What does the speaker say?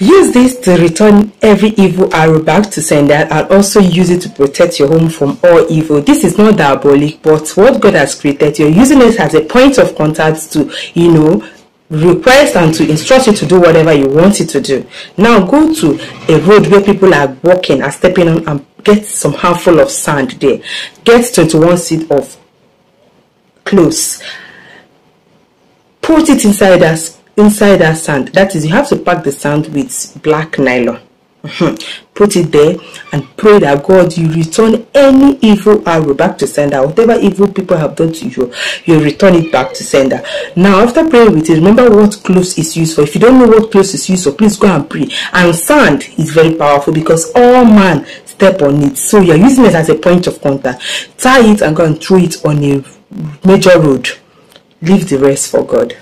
Use this to return every evil arrow back to sender and also use it to protect your home from all evil. This is not diabolic, but what God has created, you're using it as a point of contact to, you know, request and to instruct you to do whatever you want it to do. Now go to a road where people are walking and stepping on and get some handful of sand there. Get 21 seed of cloves. Put it inside us inside that sand. That is, you have to pack the sand with black nylon. Put it there and pray that God you return any evil arrow back to sender. Whatever evil people have done to you, you return it back to sender. Now, after praying with it, remember what cloves is used for. If you don't know what cloves is used for, please go and pray. And sand is very powerful because all man step on it. So you're using it as a point of contact. Tie it and go and throw it on a major road. Leave the rest for God.